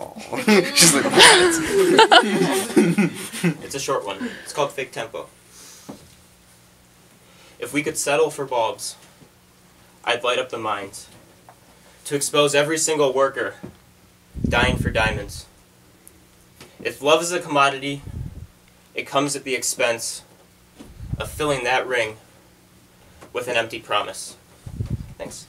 Oh. She's like, what? It's a short one. It's called Fake Tempo. If we could settle for bulbs, I'd light up the mines to expose every single worker dying for diamonds. If love is a commodity, it comes at the expense of filling that ring with an empty promise. Thanks.